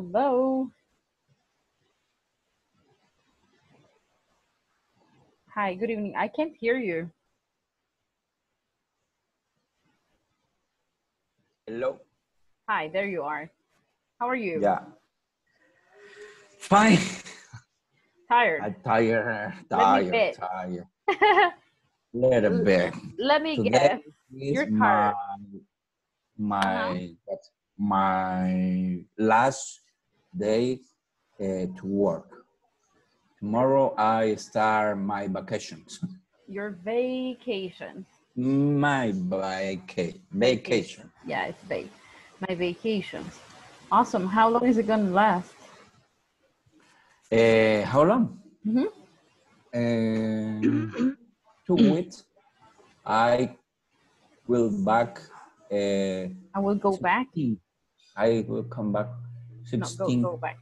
Hello. Hi, good evening. I can't hear you. Hello. Hi, there you are. How are you? Yeah. Fine. Tired. I'm tired. Tired. Tired. Little bit. Let me Today guess. You're my tired. my uh-huh. what's- my last day uh, to work. Tomorrow I start my vacations. Your vacation. My vaca vacation. Yeah, it's vac. My vacations. Awesome. How long is it gonna last? Uh, how long? Mhm. Uh, two weeks. I will back. Uh, I will go back. I will come back. No, 16. go go back.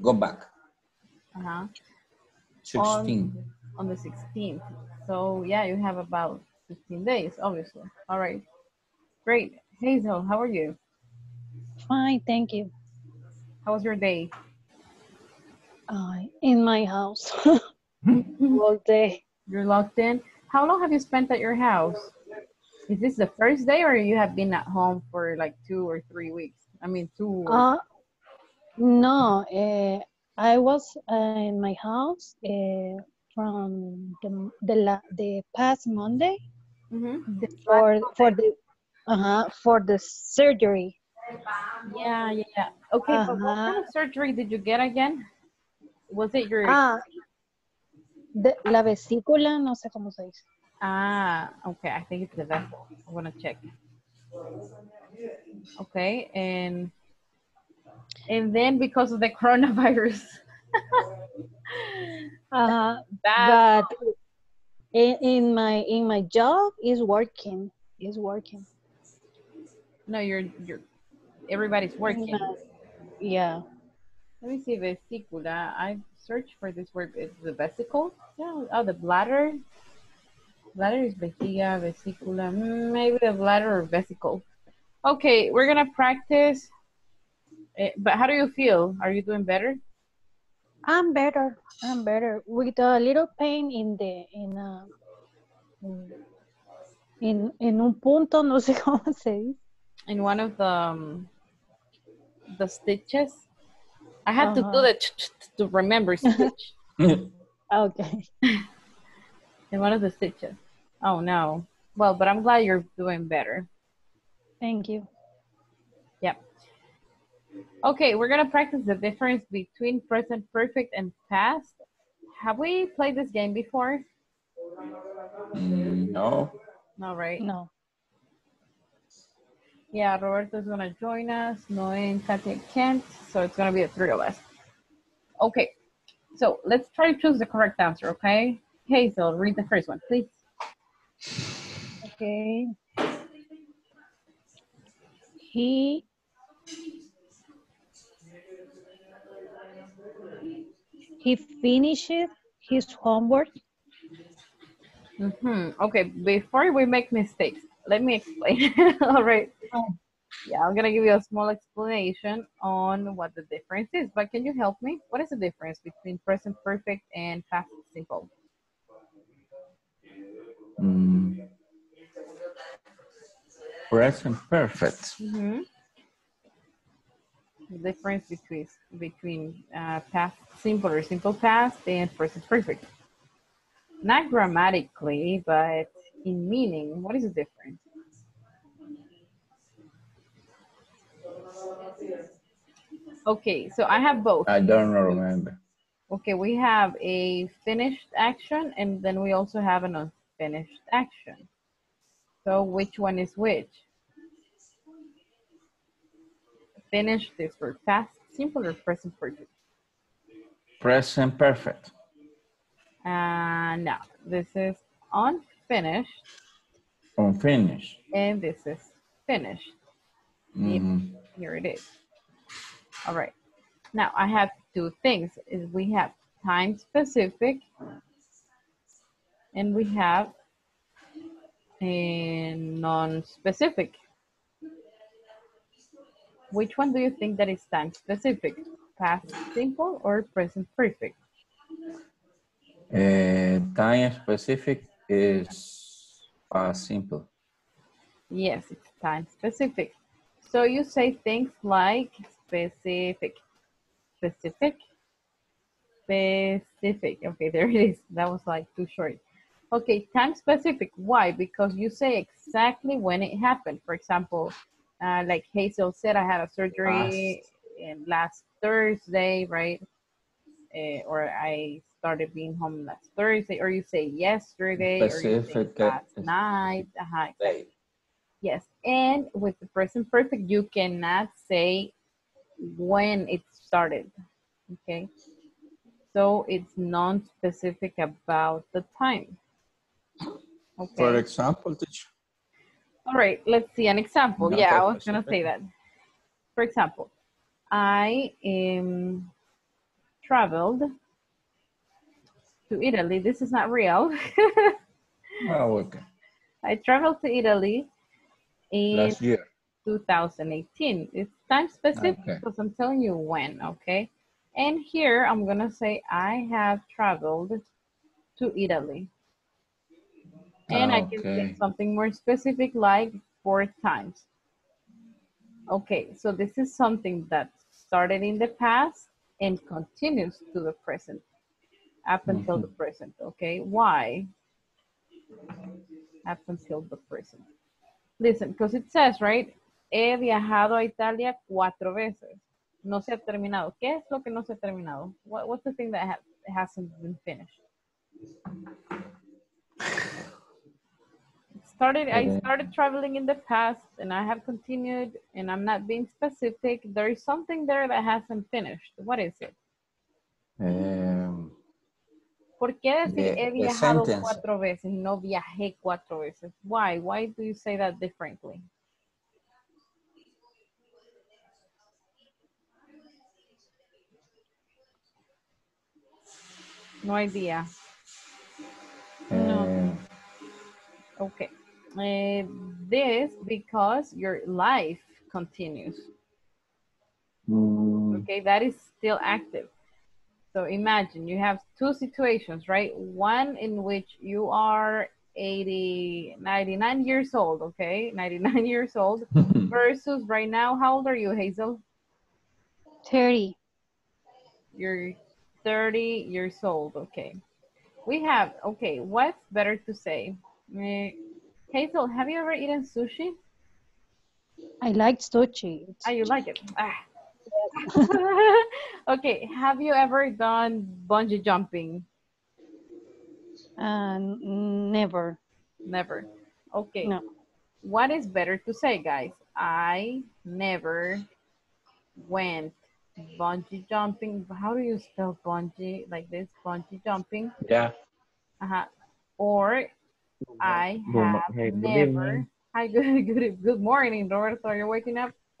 Go back. Uh-huh. 16. On the 16th. So yeah, you have about 15 days, obviously. All right. Great. Hazel, how are you? Fine, thank you. How was your day? Uh, in my house all day. You're locked in. How long have you spent at your house? Is this the first day or you have been at home for like two or three weeks? I mean, two. or- Uh, no, uh, I was uh, in my house uh, from the the, la the past Monday Mhm. for for the uh-huh, for the surgery. Yeah, yeah, yeah. Okay, but what Uh-huh. kind of surgery did you get again? Was it your Ah, de, la vesícula, no sé cómo se dice. Ah, okay. I think it's the vessel. I want to check. Okay, and and then because of the coronavirus, Uh, bad. but in, in my in my job is working is working. No, you're you're. Everybody's working. Yeah. Let me see vesicula. I searched for this word. It's the vesicle. Yeah. Oh, the bladder. Bladder is vejiga, vesicula. Mm, Maybe the bladder or vesicle. Okay, we're gonna practice. Eh, But how do you feel? Are you doing better? I'm better. I'm better with a little pain in the in uh, in en un punto, no sé cómo se dice. in one of the um, the stitches. I had to do Uh-huh. the to remember stitch Okay. in one of the stitches. Oh no. Well, but I'm glad you're doing better. Thank you. Yep. Okay, we're gonna practice the difference between present perfect and past. Have we played this game before? Mm, no. No, right? No. Yeah, Roberto's gonna join us. Noe and Katia can't, so it's gonna be the three of us. Okay, so let's try to choose the correct answer, okay? Hazel, read the first one, please. Okay. He he finished his homework. hmm Okay, before we make mistakes, let me explain. All right. Oh. Yeah, I'm gonna give you a small explanation on what the difference is. But can you help me? What is the difference between present perfect and past simple? Mm. Present perfect. Mm-hmm. The difference between between uh, past simple or simple past and present perfect. Not grammatically, but in meaning. What is the difference? Okay, so I have both. I don't remember. Okay, we have a finished action and then we also have an unfinished action. So which one is which? Finished this for past simple or present perfect? Present perfect. And now this is unfinished Unfinished. and this is finished. Mhm. Here it is. All right. Now I have two things. Is we have time specific and we have a non-specific. Which one do you think that is time specific? Past simple or present perfect? Uh, time specific is past simple. Yes, it's time specific. So you say things like specific, specific, specific. Okay, there it is. That was like too short. Okay, time specific. Why? Because you say exactly when it happened. For example, uh, like Hazel said, I had a surgery in last Thursday, right? Uh, or I started being home last Thursday, or you say yesterday, or you say Specific, uh, last night. Uh-huh, exactly. Yes, and with the present perfect, you cannot say when it started, okay? So it's non-specific about the time. For example, teacher. All right, let's see an example. Not Yeah, I was gonna say that. For example, I um, traveled to Italy. This is not real. Oh, okay. I traveled to Italy in Last year. 2018. It's time specific Okay. because I'm telling you when, okay? And here I'm gonna say I have traveled to Italy. And I ah, can say something more specific like four times. Okay, so this is something that started in the past and continues to the present, up until the mm-hmm. present, okay? Why? Up until the present. Listen, because it says, right? He viajado a Italia cuatro veces. No se ha terminado. ¿Qué es lo que no se ha terminado? What, what's the thing that ha hasn't been finished? Started, I started traveling in the past and I have continued and I'm not being specific. There is something there that hasn't finished. What is it? Um, ¿Por qué decir he viajado sentence. cuatro veces y no viajé cuatro veces? Why? Why do you say that differently? No idea. um, Okay. Uh, this because your life continues. mm, Okay, that is still active. So imagine you have two situations, right? One in which you are 80, 99 years old, okay? 99 years old versus right now, how old are you, Hazel? 30. You're 30 years old, okay. We have, okay, what's better to say? Hazel, have you ever eaten sushi? I like sushi. It's- Ah, you like it. Ah. okay, have you ever done bungee jumping? Uh, never. Never. Okay. No. What is better to say, guys? I never went bungee jumping. How do you spell bungee? Like this, bungee jumping. yeah. Uh-huh. Or I have hey, never. Hi, good, good, good morning, Roberto. Are you waking up?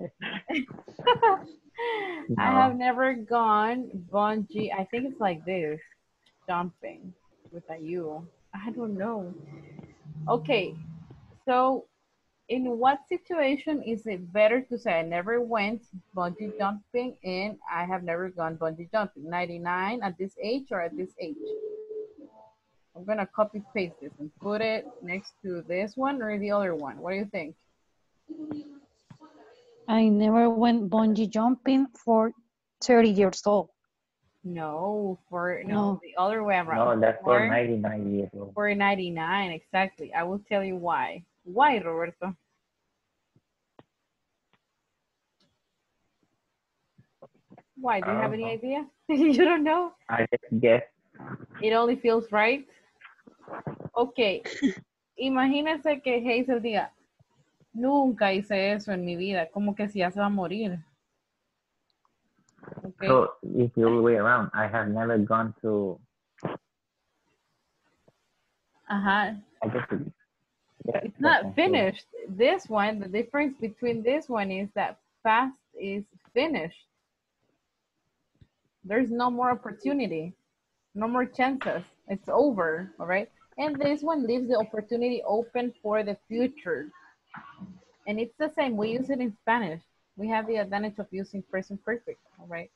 I have never gone bungee. I think it's like this, jumping with a U. I don't know. Okay, so in what situation is it better to say I never went bungee jumping and I have never gone bungee jumping? 99 at this age or at this age? I'm gonna copy paste this and put it next to this one or the other one. What do you think? I never went bungee jumping for 30 years old. No, for no, No. the other way around. No, around. that's for For- 99 years old. For 99, exactly. I will tell you why. Why, Roberto? Why? Do you have any Uh-huh. idea? you don't know? I guess. It only feels right. Ok. Imagínese que Hazel diga, nunca hice eso en mi vida, como que si ya se va a morir. Ok. So it's the other way around. I have never gone to. Ajá. I guess it, yeah, It's not finished. This one, the difference between this one is that fast is finished. There's no more opportunity, no more chances. It's over, all right? And this one leaves the opportunity open for the future. And it's the same, we use it in Spanish. we have the advantage of using present perfect, all right?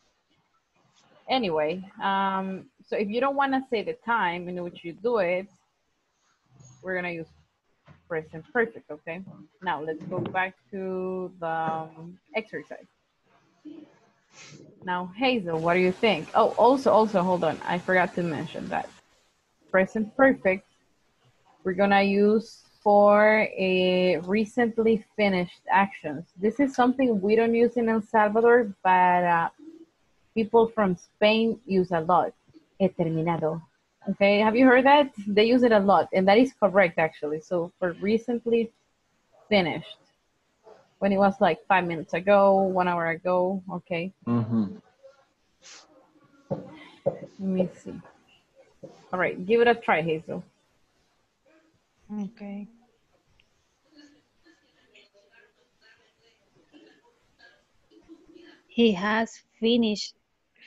Anyway, um, so if you don't want to say the time in which you do it, we're gonna use present perfect, okay? Now let's go back to the um, exercise. Now, Hazel, what do you think? Oh, also, also, hold on. I forgot to mention that. Present perfect, we're gonna use for a recently finished actions. This is something we don't use in El Salvador, but uh, people from Spain use a lot. He terminado. Okay, have you heard that? They use it a lot, and that is correct actually. So for recently finished, when it was like five minutes ago, one hour ago, okay. Mhm. Let me see. All right, give it a try, Hazel. Okay. He has finished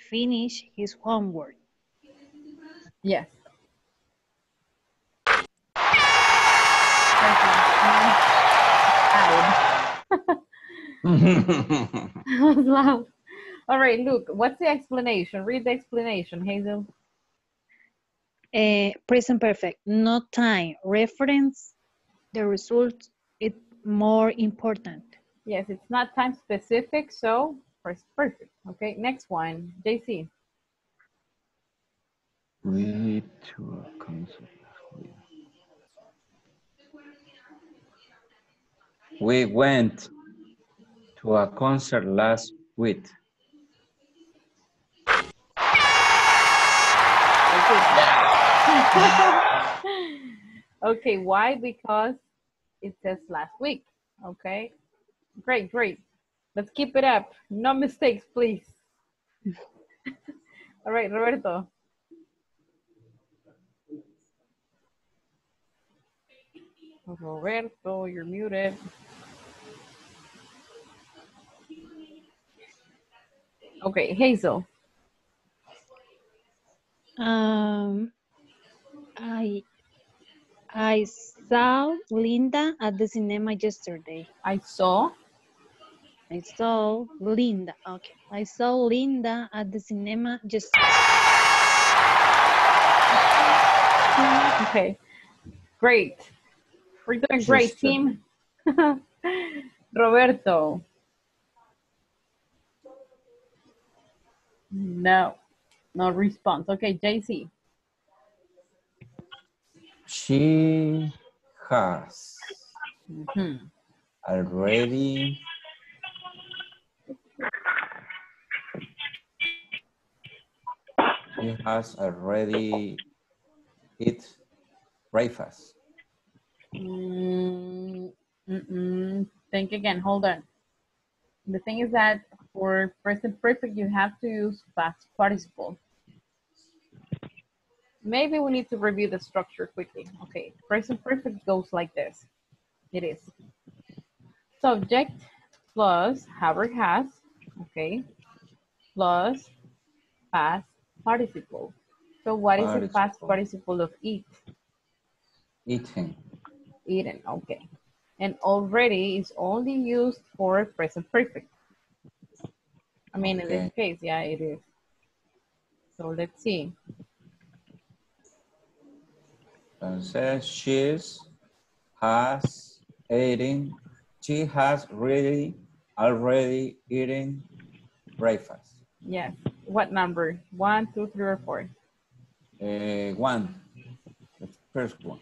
finished his homework. Yes. That was. All right, Luke, what's the explanation? Read the explanation, Hazel. Uh, present perfect, no time. Reference the result is more important. Yes, it's not time specific, so first perfect. Okay, next one, JC. We to a concert. We went to a concert last week. okay, why? Because it says last week. Okay, great, great. Let's keep it up. No mistakes, please. All right, Roberto. Roberto, you're muted. Okay, Hazel. Um, I I saw Linda at the cinema yesterday. I saw. I saw Linda. Okay. I saw Linda at the cinema yesterday. Okay, great. We're doing great, team. Roberto. No, no response. Okay, JC. She has Mhm. already she has already eat breakfast. Mm, mm-mm. Think again. Hold on. The thing is that for present perfect, you have to use past participle. Maybe we need to review the structure quickly. Okay, present perfect goes like this. It is subject plus Howard has, okay, plus past participle. So what is the past Participle. participle of eat? Eating. eaten, okay. And already is only used for present perfect. I mean, in this case, yeah, it is. So let's see. Entonces, she's has eaten. She has really already eaten breakfast. Yes. What number? One, two, three, or four? Uh, one. The first one.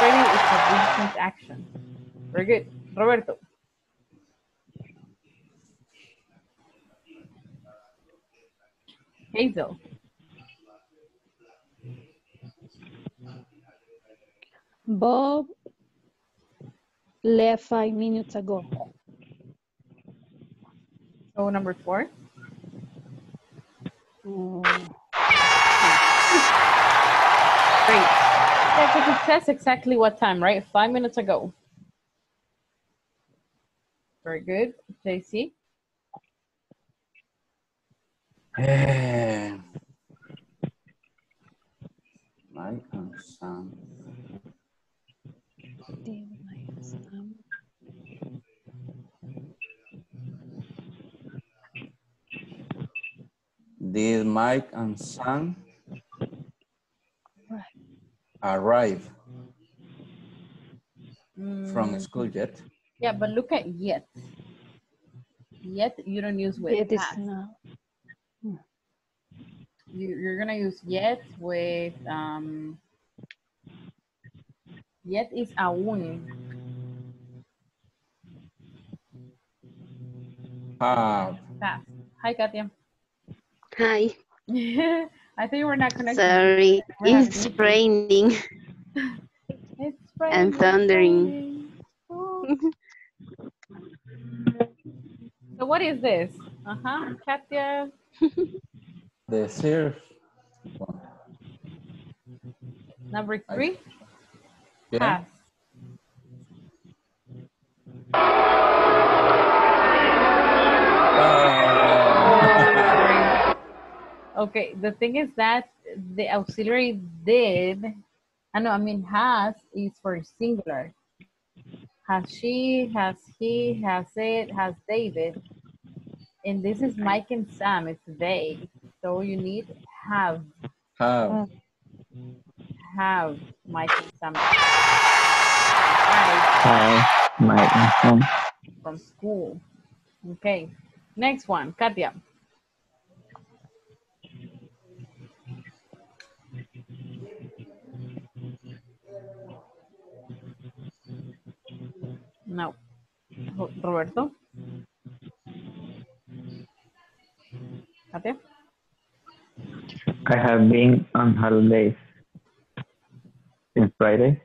Already is a recent action. Very good. Roberto. Hazel. Bob left five minutes ago. So number four. Mm, Great. Yeah, because it says exactly what time, right? Five minutes ago. Very good. JC. Eh, Mike and did Mike and Sam arrive mm. from school yet? Yeah, but look at yet. Yet you don't use with. Yet past. is now. You, you're gonna use yet with um, Yet is aún. Have. Past. Hi, Katia. Hi, I think you were not connected. sorry, We're not it's meeting. raining. It's raining. and thundering. So what is this? Uh huh. Katia. The third one. Number three. Yeah. Has. Ah. Okay, the thing is that the auxiliary did, I know, I mean, has is for singular. Has she, has he, has it, has David. And this is Mike and Sam, it's they. So you need have, Have. Have Mike and Sam. Right, Hi, my phone. from school. Okay, next one, Katia. No. Roberto. Katia. I have been on holidays since Friday.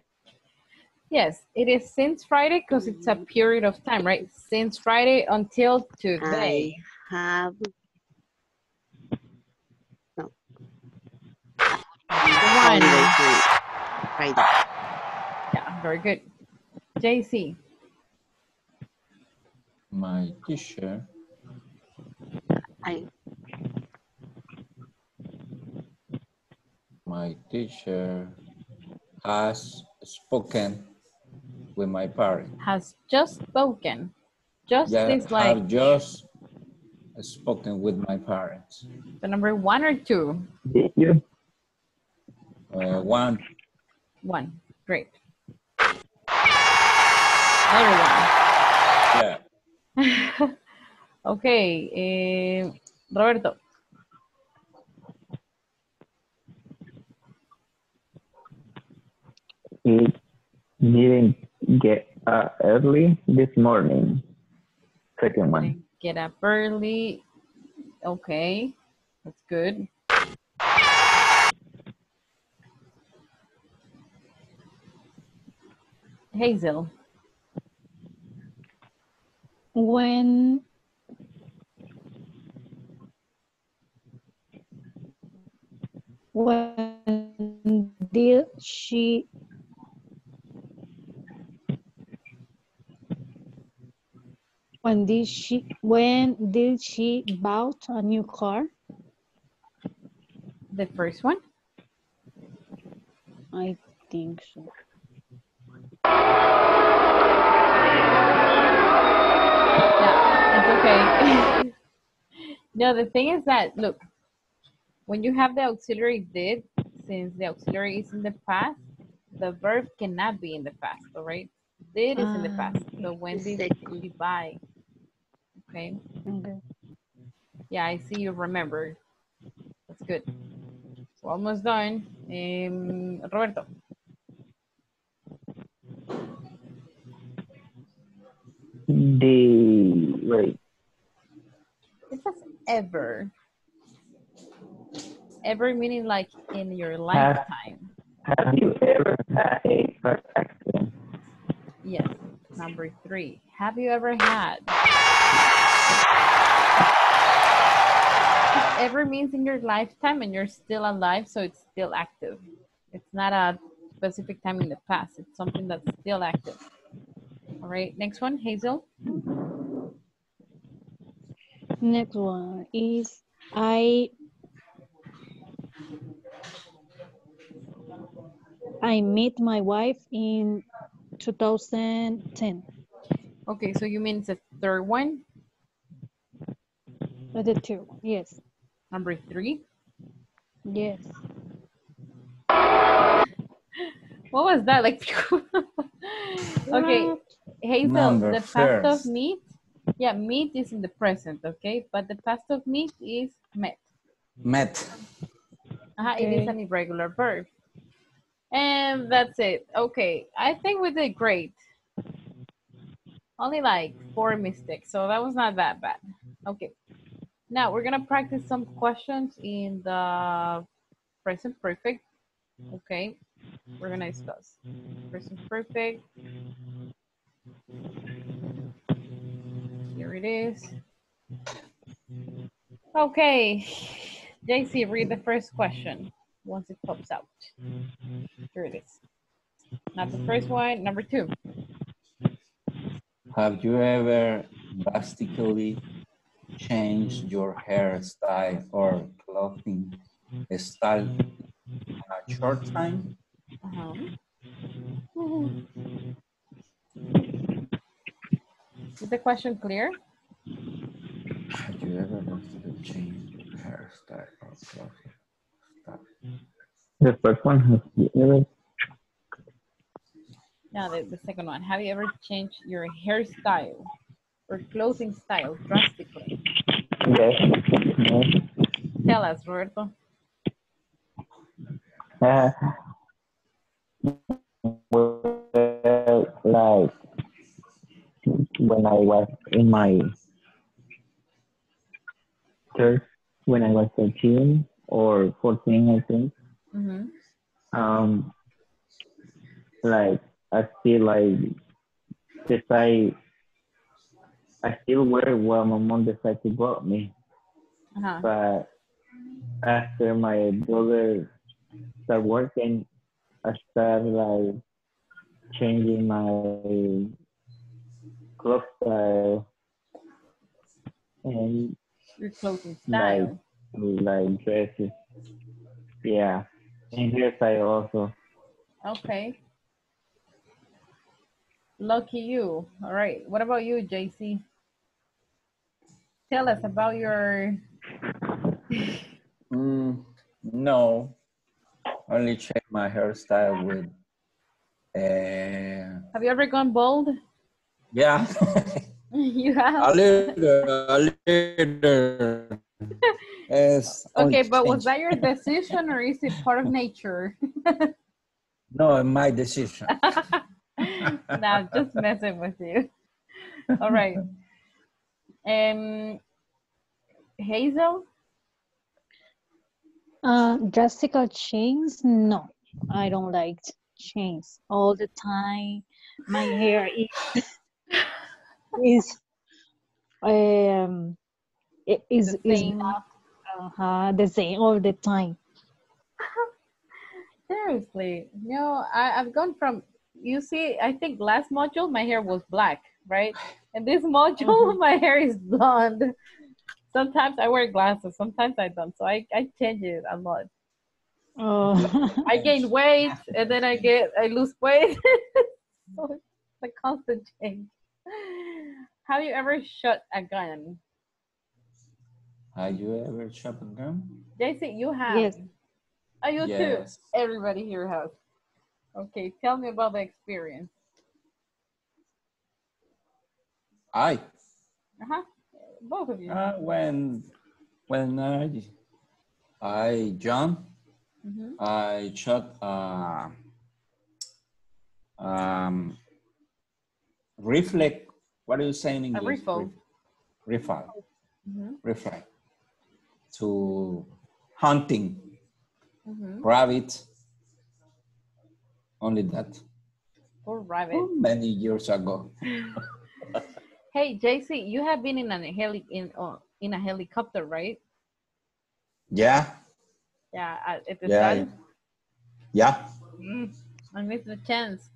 Yes, it is since Friday because it's a period of time, right? Since Friday until today. I today. have One. Friday. Yeah, very good. JC. My teacher I my teacher has spoken with my parents. has just spoken. Just Yeah, is like have just spoken with my parents. the number one or two? Did you? Uh, one, One. Great. Another yeah. one. okay. eh, Roberto. He didn't get up early this morning. Second one. Get up early. Okay. That's good. Hazel. When when did she when did she when did she bought a new car? The first one. I think so. Yeah, it's okay. no, the thing is that, look, when you have the auxiliary did, since the auxiliary is in the past, the verb cannot be in the past, all right? Did is in the Ah, past. So when did Exactly. she buy? Okay. Okay. Yeah, I see you remember. That's good. We're almost done. Um, Roberto. The wait. It says ever. Ever meaning like in your lifetime. Have you ever had a car accident? Yes. Number three. Have you ever had? Ever means in your lifetime and you're still alive, so it's still active. It's not a specific time in the past. It's something that's still active. All right. Next one, Hazel. Next one is I I met my wife in 2010. Okay, so you mean the third one? The two, yes. Number three. Yes. What was that? Like, okay, Hazel, Number the past of first. meet. Yeah, meet is in the present, okay? But the past of meet is met. Met. Uh, It is Okay. an irregular verb. And that's it. Okay, I think we did great. Only like four mistakes, so that was not that bad. Okay, now we're gonna practice some questions in the present perfect. Okay, we're gonna discuss present perfect. Here it is. Okay, JC, read the first question once it pops out. Here it is. Not the first one, number two. Have you ever drastically changed your hairstyle or clothing style in a short time? Uh-huh. Is the question clear? Have you ever drastically changed your hairstyle or clothing style? The first one has you ever Now the, the second one. Have you ever changed your hairstyle or clothing style drastically? Yes. yes. Tell us, Roberto. Uh, well, like when I was in my third, when I was 13 or 14, I think, Mm-hmm. um, like I feel like if I, still wear what my mom decided to bought me, Uh-huh. but after my brother started working, I started like changing my clothes style and Your clothing like style. like dresses. Yeah, and hairstyle also. Okay. Lucky you. All right. What about you, JC? Tell us about your Mm, no, only check my hairstyle with. Uh, have you ever gone bald? yeah, you a have? little, a little. Yes, Okay, but was that your decision or is it part of nature? No, my decision. nah, just messing with you. All right. Um, Hazel? Uh, drastical change? No, I don't like change all the time. My hair is is um it is The is same. not uh, the same all the time. Seriously, no, I, I've gone from, you see, I think last module my hair was black, right? And this module mm-hmm. my hair is blonde. Sometimes I wear glasses, sometimes I don't. So I, I change it a lot. Oh, I gain weight and then I get, I lose weight. so it's a constant change. Have you ever shot a gun? Have you ever shot a gun? JC, you have. Yes. Oh, you Yes. too. Everybody here has. Okay, tell me about the experience. I Uh-huh. Both of you. uh, when when I I jump, Mhm. I shot uh, um reflect. What do you say in English? rifle. Rifle. Mhm. Rifle. To hunting Mhm. rabbit. Only that. Poor rabbit. Many years ago. Hey, JC, you have been in a heli in uh, in a helicopter, right? Yeah. Yeah, at, at the Yeah. start. Yeah. Mm, I missed the chance.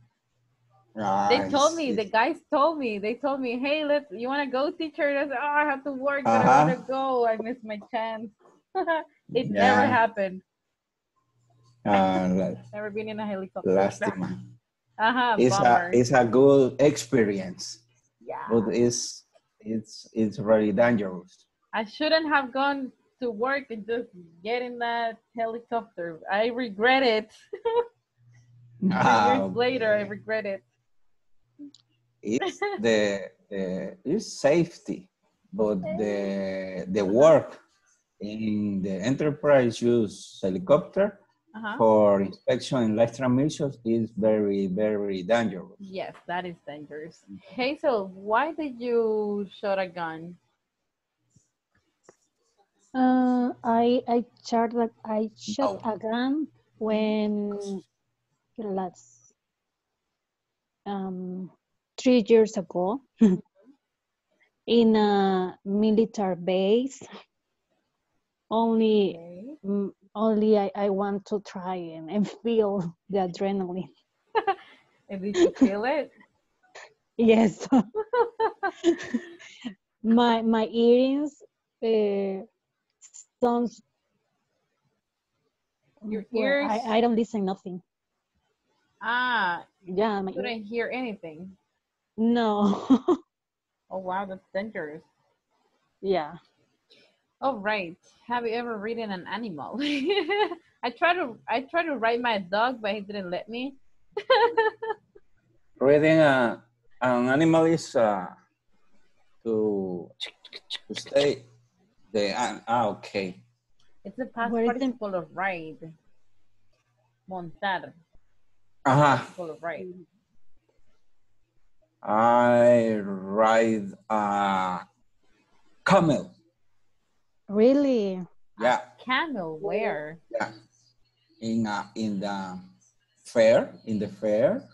Ah, They told me, the guys told me, they told me, hey, let's, you want to go, teacher? And I said, oh, I have to work, but I Uh-huh. want to go. I missed my chance. it never happened. uh, Never been in a helicopter. last time. Uh-huh, It's a it's a good experience, yeah. but it's it's it's very dangerous. I shouldn't have gone to work and just get in that helicopter. I regret it. Ah, Years later, I regret it. it's the, the it's safety, but the the work in the enterprise use helicopter Uh-huh. for inspection and live transmissions is very very dangerous. Yes, that is dangerous. Hazel, why did you shoot a gun? Uh, I I shot I shot Oh. a gun when last um three years ago in a military base. Only Okay. Only I, I want to try and, and feel the adrenaline. And did you feel it? Yes. my my earrings uh, sounds Your well, ears? I, I don't listen nothing. Ah, Yeah, my you couldn't hear anything. no. Oh wow, that's dangerous. yeah. Oh right. Have you ever ridden an animal? I try to I try to ride my dog, but he didn't let me. Riding a, an animal is uh, to, to stay the ah, ah, okay. It's a past What is the- participle of ride. Montar. Uh-huh. Participle of ride. I ride a camel. Really? Yeah, Camel, where? yeah. In uh, in the fair, in the fair.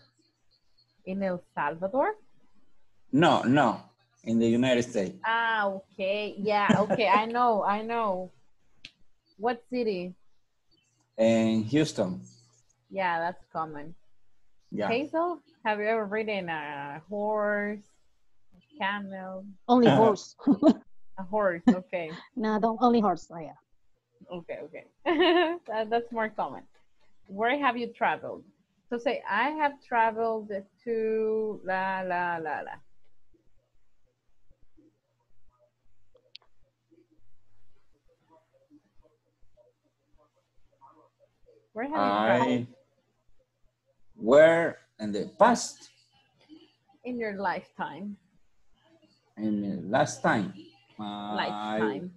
In El Salvador? No, no, in the United States. Ah, okay. Yeah, okay. I know, I know. What city? In Houston. Yeah, that's common. Yeah. Hazel, have you ever ridden a horse, a camel, Only horse. a horse? Okay, no, don't, only horse. Oh, yeah. okay, okay. that, that's more common. Where have you traveled? So say, I have traveled to la la la la. Where have you traveled I were in the past, in your lifetime? in the last time. I, Lifetime.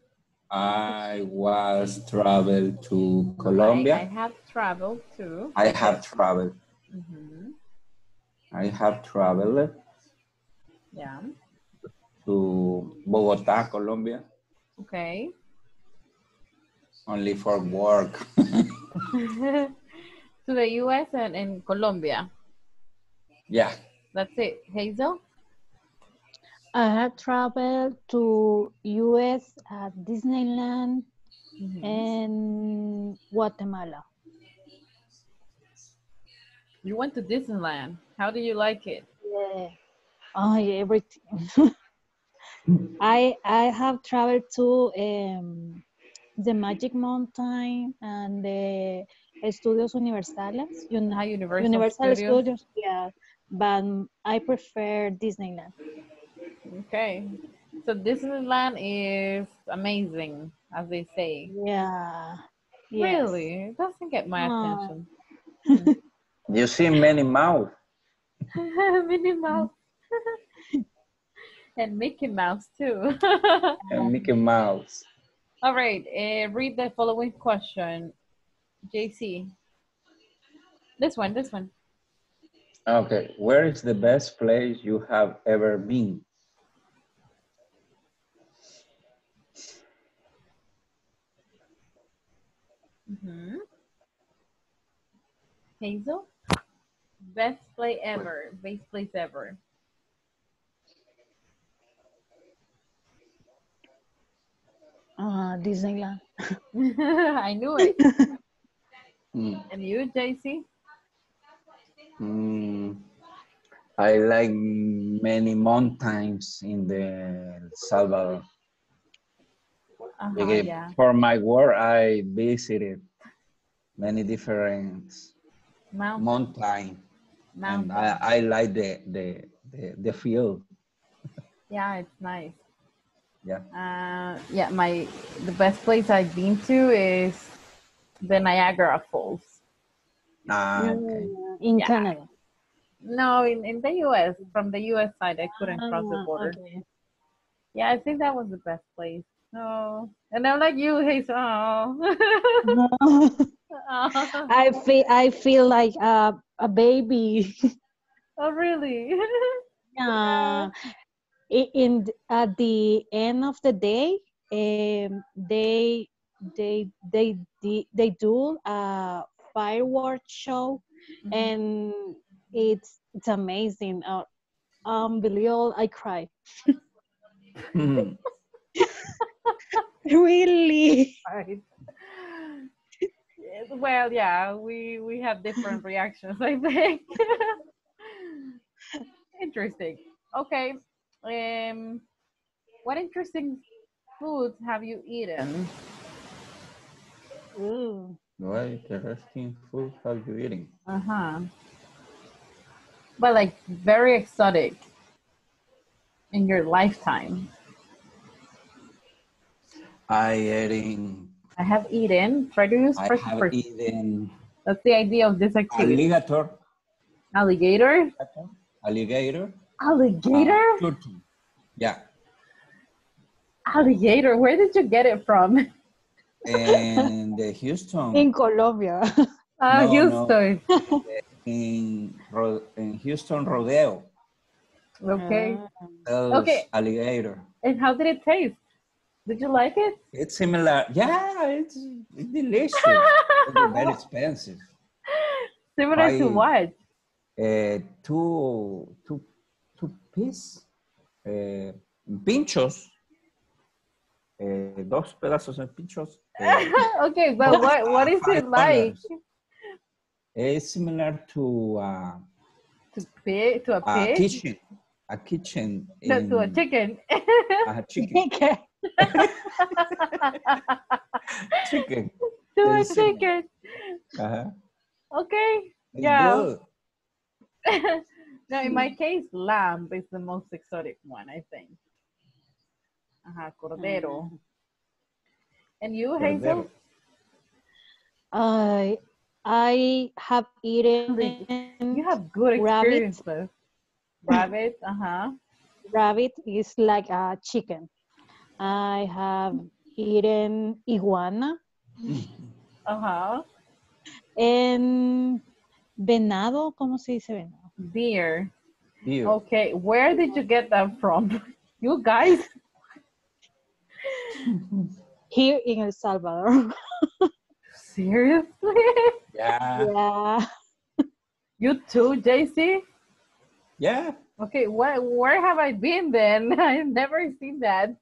I was traveled to I, I have traveled to. I have traveled. Mhm, I have traveled Yeah. to Bogota, Colombia, Okay. only for work. to the U.S. and in Colombia. yeah. That's it. Hazel. I have traveled to U.S. at Disneyland Mhm. and Guatemala. You went to Disneyland. How do you like it? Yeah. Oh, yeah, everything. I I have traveled to um, the Magic Mountain and the Estudios Universales. Un- Universal, Universal Studios? Studios, yeah. But I prefer Disneyland. Okay. So Disneyland is amazing, as they say. Yeah. Yes. Really? It doesn't get my Aw. attention. You see many mouths. Minnie Mouse. and Mickey Mouse too. and Mickey Mouse. All right, uh, read the following question. JC. This one, this one. Okay, where is the best place you have ever been? Hmm Hazel? Best play ever. Best place ever. Uh, Disneyland. I knew it. And you, JC? Mm, I like many mountains in the El Salvador. Uh-huh, Because yeah. For my work, I visited many different Mount, mountain, Mount. and I, I like the, the, the, the field. Yeah, it's nice. Yeah. Uh, yeah, my the best place I've been to is the Niagara Falls. Ah, okay. In Yeah. Canada. No, in, in the U.S. From the U.S. side, I couldn't cross the Ah, border. okay. Yeah, I think that was the best place. Oh, and I'm like you, Hazel. Oh. oh, I feel I feel like a a baby. oh, really? Yeah. I- In at the end of the day, um, they they they they, they do a fireworks show, and it's it's amazing. Uh, unbelievable! I cry. Hmm. Really? Right. Well, yeah, we we have different reactions, I think. interesting. Okay. Um, what interesting foods have you eaten? Ooh. What interesting food have you eating? Uh huh. But like very exotic in your lifetime. I eating. I have eaten. Try to use I have person. eaten That's the idea of this activity. alligator. Alligator. Alligator. Alligator. uh, turtle. Yeah. Alligator. Where did you get it from? And the Houston. In Colombia. Uh, No, no. Houston. in, Ro- in Houston Rodeo. Okay. Sells Okay. Alligator. And how did it taste? Did you like it? It's similar. Yeah, it's, it's delicious. It's very expensive. Similar to what? Uh, two, two, two piece, uh, pinchos. Eh, dos pedazos pinchos. eh, okay, but what what is it like? it's similar to uh, To pig to a a kitchen. A kitchen. No, to a chicken. A chicken. Okay. chicken. to a It's similar. chicken. Uh-huh. Okay. It's Yeah. now, in my case, lamb is the most exotic one, I think. Ajá, cordero. And you, Hazel? Cordero. I I have eaten You have good Rabbit. experiences. Rabbit, uh-huh. rabbit is like a chicken. I have eaten iguana Uh-huh. and venado, ¿cómo se dice venado? Deer. Deer. Okay, where did you get that from? You guys? Here in El Salvador. Seriously? Yeah. yeah. You too, JC? Yeah. Okay, what, where have I been then? I've never seen that.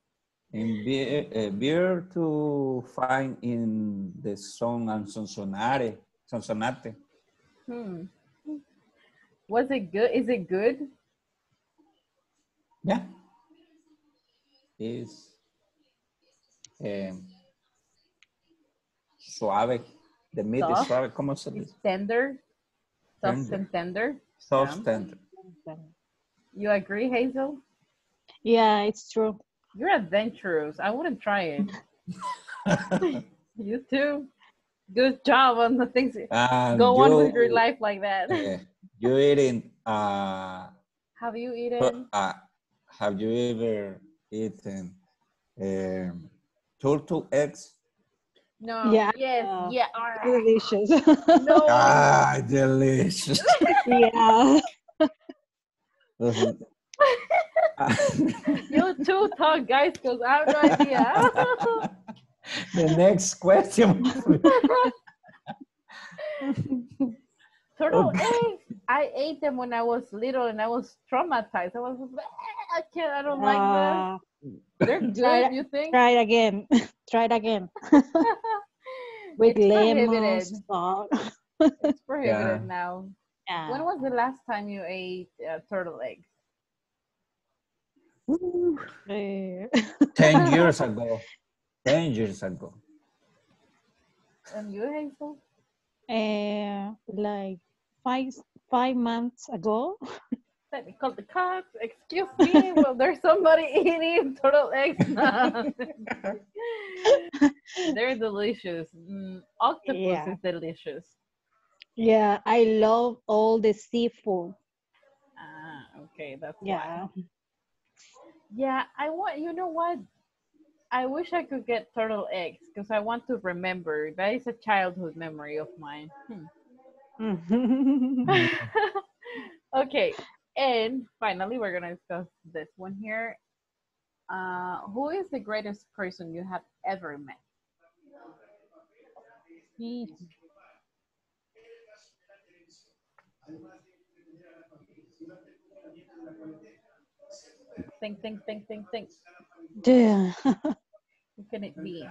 In beer, uh, beer to find in the song and Sonsonate. Sonsonate. Hmm. Was it good? Is it good? Yeah. Is um, suave. The meat is suave. ¿Cómo se It's dice? tender? Soft Tender. and tender? Soft Yeah. tender. You agree, Hazel? Yeah, it's true. You're adventurous. I wouldn't try it. You too. Good job on the things. And Go on with your life like that. uh, you eating, uh, Have you eaten? uh, have you ever eaten um, turtle eggs? No. Yeah. Yes. Yeah. all right. Delicious. No. Ah, delicious. yeah. Doesn't- You two talk, guys, because I have no idea. the next question. Turtle Okay. eggs. I ate them when I was little and I was traumatized. I was like, "Ah, I can't, I don't like Uh, them. They're try good, it- you think? try it again. try it again. With It's lemon, prohibited. salt. It's prohibited Yeah. now. Yeah. When was the last time you ate uh, turtle eggs? Eh, 10 years ago. 10 years ago. And you, Hazel? eh, like five five months ago. Let me call the cops. Excuse me. well, there's somebody eating turtle eggs. They're delicious. Mm, octopus Yeah. is delicious. Yeah, I love all the seafood. Ah, okay, that's why. Yeah. Yeah, I want. You know what? I wish I could get turtle eggs because I want to remember. That is a childhood memory of mine. Hmm. okay, and finally, we're gonna discuss this one here. Uh, who is the greatest person you have ever met? Think, think, think, think, think. Yeah. Who can it be?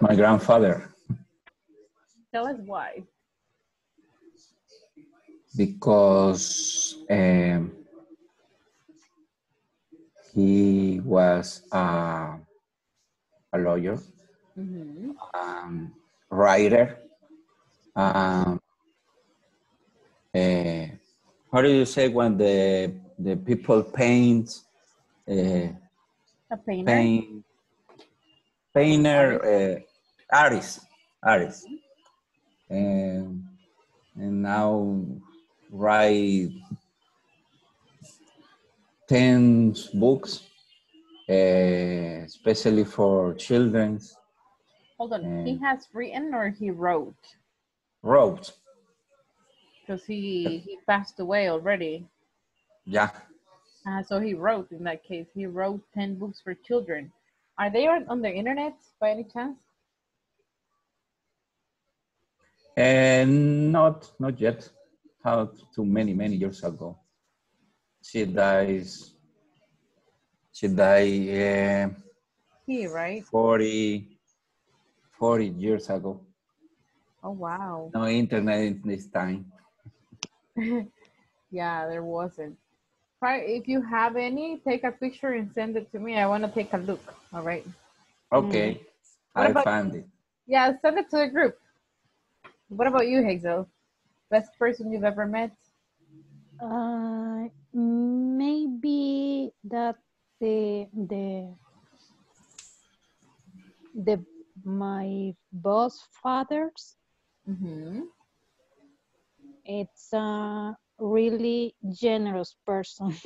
My grandfather, Tell us why. because um, he was uh, a lawyer, hmm um, writer. Um, uh, how do you say when the the people paint, uh, A painter. paint, painter, uh, artist, artist, and and now write ten books, uh, especially for children's. Hold on. He Mm. has written or he wrote? wrote. Because he he passed away already. Yeah. Uh, so he wrote in that case. He wrote 10 books for children. Are they on, on the internet by any chance? And not not yet. How too many many years ago. She dies. She died uh, He, right? 40, 40 years ago. Oh, wow. No internet in this time. yeah, there wasn't. Try, if you have any, take a picture and send it to me. I want to take a look. All right. Okay, What I about- found it. Yeah, send it to the group. What about you, Hazel? Best person you've ever met? Uh, maybe that the the the my boss fathers Mm-hmm. It's a really generous person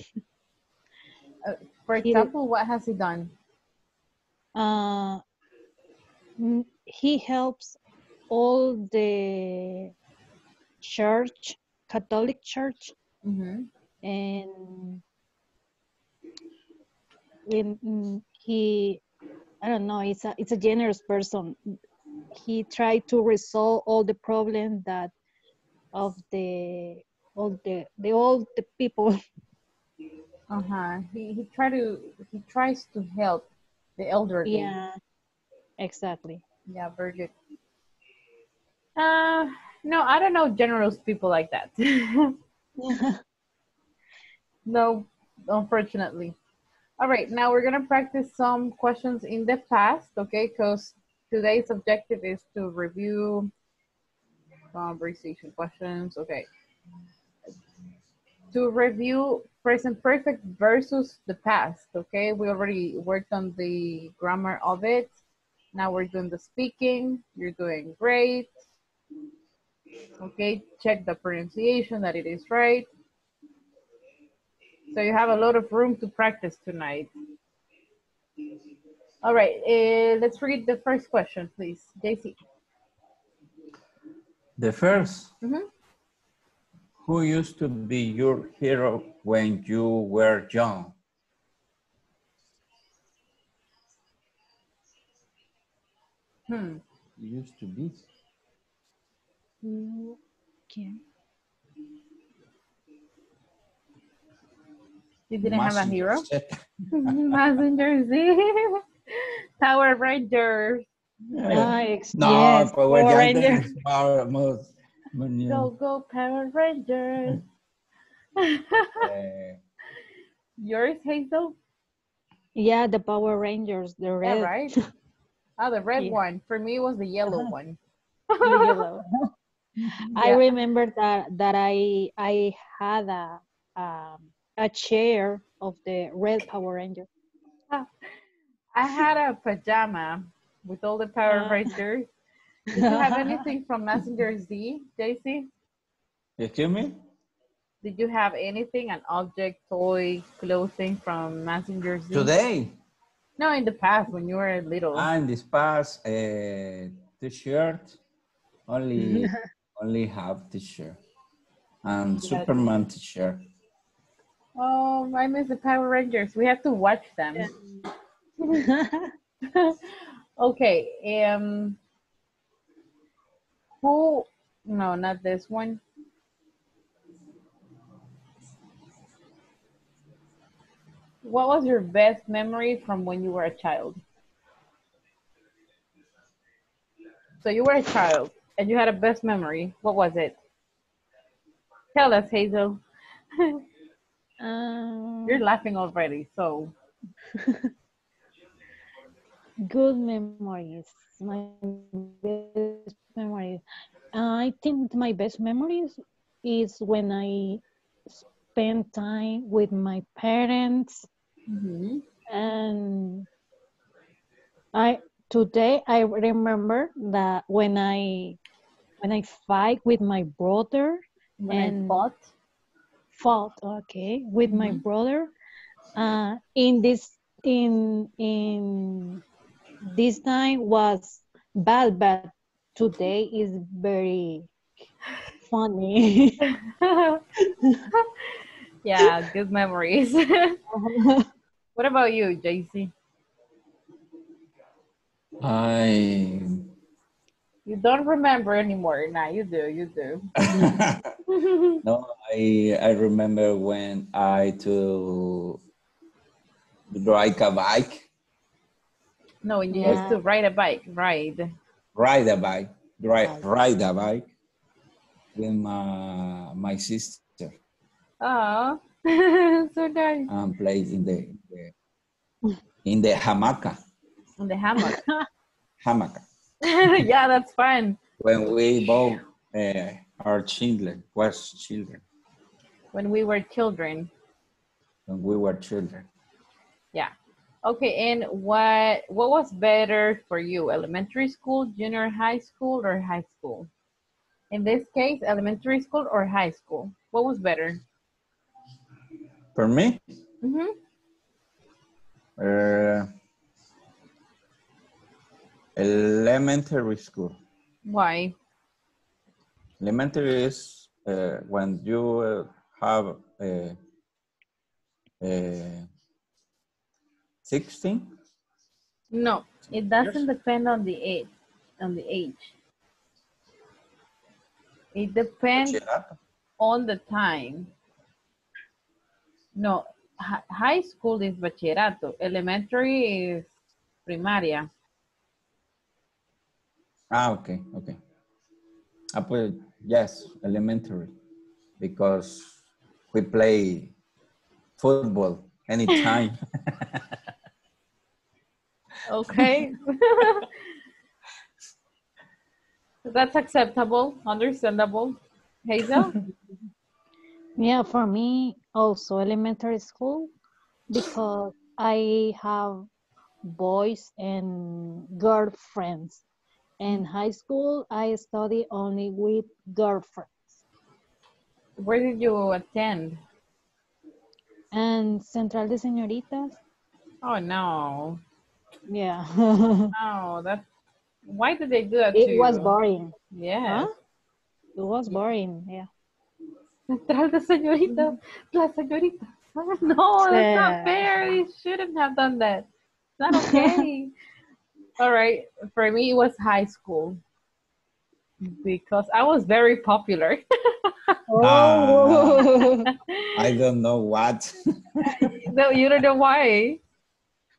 For He- example, what has he done? uh he helps all the church catholic church Mm-hmm. and when mm, he i don't know it's a it's a generous person he tried to resolve all the problems that of the all the the the people Uh-huh. He he try to he tries to help the elderly. yeah exactly Yeah, very good. Uh no, I don't know generous people like that. no, unfortunately. All right, now we're gonna practice some questions in the past, okay? Because today's objective is to review conversation questions. Okay. To review present perfect versus the past, okay? We already worked on the grammar of it. Now we're doing the speaking. You're doing great. Okay, check the pronunciation that it is right. So you have a lot of room to practice tonight. All right, uh, let's read the first question, please. JC. The first, Mhm. who used to be your hero when you were young? Hmm. Used to be. okay. You didn't have a hero? Z. Mazinger Z. Power Rangers. Ah, ex- No, yes, Power Power Rangers. Rangers. Power most. when Go, go, Power Rangers. Yours, Hazel? yeah the power rangers the Yeah, red right? Oh, the red Yeah. one. For me, it was the yellow Uh-huh. one. the yellow. I remember that that I I had a um, a chair of the red Power Ranger. I had a pajama with all the Power Ah. Rangers. Did you have anything from Mazinger Z, JC? Excuse me? Did you have anything, an object, toy, clothing from Mazinger Z? Today, No, in the past when you were little. Ah, in this past uh, t-shirt, only only have t-shirt and Yeah. Superman t-shirt. oh, I miss the Power Rangers. We have to watch them. okay. Um. Who? No, not this one. What was your best memory from when you were a child? So you were a child and you had a best memory. What was it? Tell us, Hazel. Um, You're laughing already. So good memories. My best memories. I think my best memories is when I spend time with my parents Mhm. and I today I remember that when I when I fight with my brother when I And- fought. fought okay with my Mhm. brother uh in this in in this time was bad but today is very funny yeah, good memories. what about you, JC? I You don't remember anymore. Now you do. You do. no, I I remember when I to ride a bike, no, you Yeah. used to ride a bike, ride. ride a bike, ride, ride a bike with my my sister Oh, so nice. and play in the, in the in the hamaca, On the hammock. hamaca. yeah, that's fun. When we both uh, are children, was children, When we were children. when we were children. Yeah. Okay, and what what was better for you? Elementary school, junior high school, or high school? In this case, elementary school or high school? What was better? For me, Mm-hmm. uh, elementary school. Why? Elementary is uh, when you uh, have uh, uh, 16. No, it doesn't depend on the age. On the age. It depends on the time. No, high school is bachillerato. Elementary is primaria. Ah, okay, okay. I put yes, elementary, because we play football anytime. Okay. That's acceptable, understandable. Hazel? Yeah, for me also elementary school because I have boys and girlfriends. In mm. high school I study only with girlfriends. Where did you attend? And Central de Señoritas, Oh no. Yeah. oh, that. why did they do that to it was you? boring. Yeah. Huh? It was boring, yeah. Central de señorita, la señorita. No, that's Yeah. not fair. You shouldn't have done that. It's not okay. All right. For me, it was high school because I was very popular. Oh. Ah, I don't know what. no, you don't know why.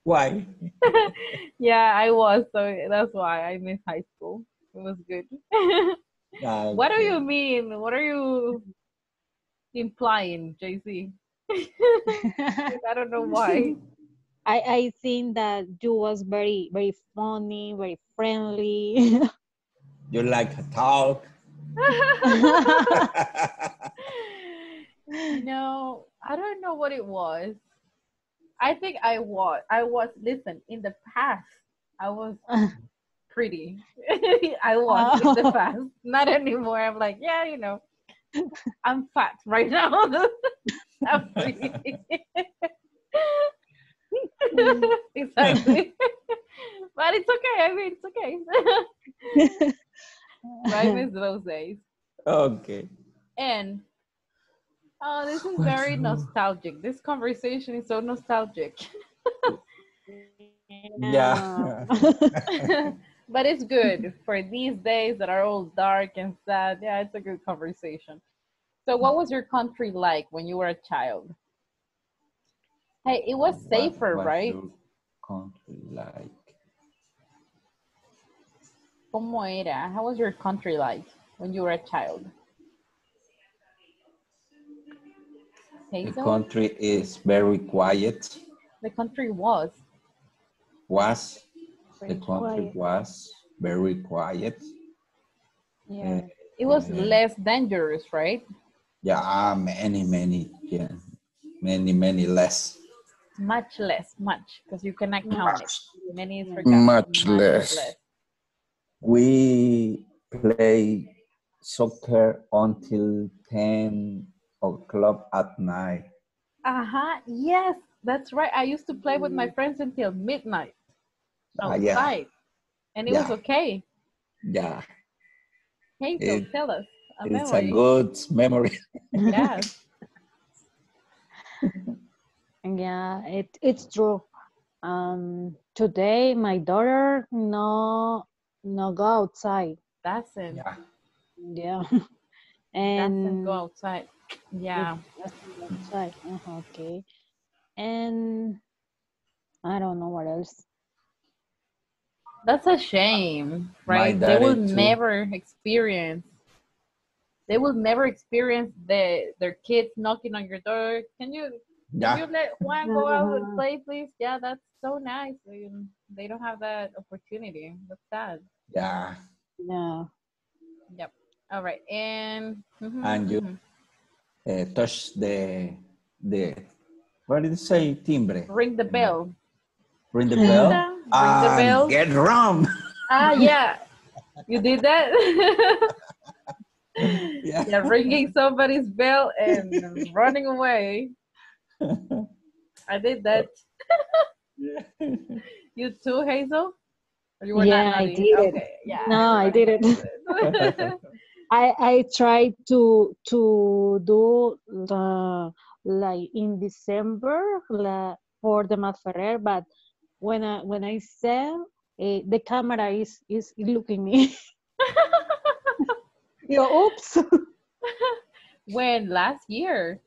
Why? Yeah, I was. So that's why I miss high school. It was good. Ah, what do you mean? What are you implying, JC? I don't know why. I, I think that you was very very funny, very friendly. You like to talk. no, I don't know what it was. I think I was. I was. Listen, in the past, I was pretty. I was in the Oh. past. Not anymore. I'm like, yeah, you know, I'm fat right now. I'm pretty. exactly. but it's okay. I mean, it's okay. but I miss those days. okay. And oh, this is What's very wrong? nostalgic. This conversation is so nostalgic. Yeah. but it's good for these days that are all dark and sad. Yeah, it's a good conversation. So, what was your country like when you were a child? Hey, it was safer, What right? your Country like. ¿Cómo era? How was your country like when you were a child? The country is very quiet. The country was. Was the country quiet. was very quiet. Yeah. Eh, it was Yeah. less dangerous, right? Yeah, ah, many, many, yeah, many, many less. Much less, much, because you cannot count it. Many is forgotten. Much less. We play soccer until 10 o'clock at night. Uh-huh. Yes, that's right. I used to play with my friends until midnight Ah, yeah. outside. And it was okay. Yeah, Hey, so It- tell us. A it's a good memory. Yes. Yeah, it it's true. Um, today my daughter no no go outside. That's it. Yeah, Yeah, Doesn't and go outside. Yeah. doesn't outside. Uh-huh, okay, and I don't know what else. That's a shame, right? They will too. never experience. They will never experience the their kids knocking on your door. Can you can you let Juan go out and play, please? Yeah, that's so nice. They, they don't have that opportunity. That's sad. yeah. Yeah. Yep. All right. And mhm, And you- mhm. Uh, touch the the what did you say? Timbre. ring the bell. Ring the bell. Ring the bell. Get rum. Ah, yeah. You did that. yeah. yeah, ringing somebody's bell and running away. I did that. You too, Hazel? Or you were Yeah, not I naughty? did it. Yeah. No, I did it. I I tried to to do the like in December la, for the Mat Ferrer, but when I when I said eh, the camera is is looking me. Yo, oops. when last year.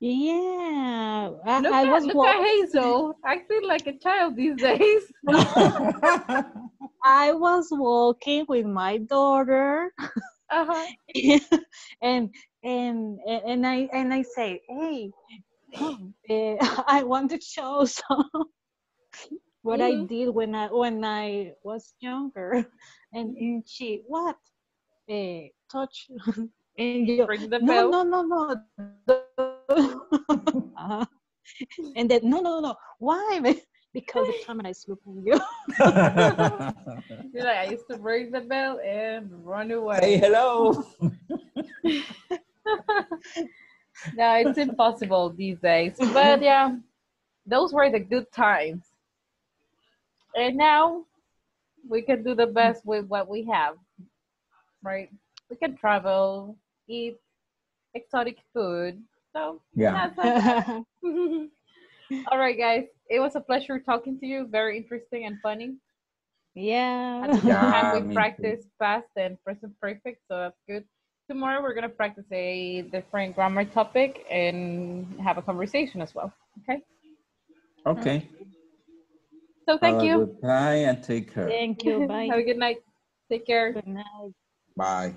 yeah, I, Look, I at, was look at Hazel acting like a child these days. I was walking with my daughter. Uh-huh. and and and I and I say, hey, eh, I want to show some what I Mhm. did when I when I was younger, and, and she what, eh, touch, and you Ring the no bell. no no no, uh-huh. and then no no no why because the camera is looking at you. You're like, I used to ring the bell and run Say away. hello. no, it's impossible these days. But yeah, those were the good times. And now we can do the best with what we have, right? We can travel, eat exotic food. So, Yeah. that's not. All right, guys. It was a pleasure talking to you. Very interesting and funny. yeah. At the same Yeah, time, we practice past and present perfect, so that's good. Tomorrow, we're going to practice a different grammar topic and have a conversation as well. Okay? Okay. So, thank Have you. Bye and take care. Thank you. Bye. Have a good night. Take care. Good night. Bye.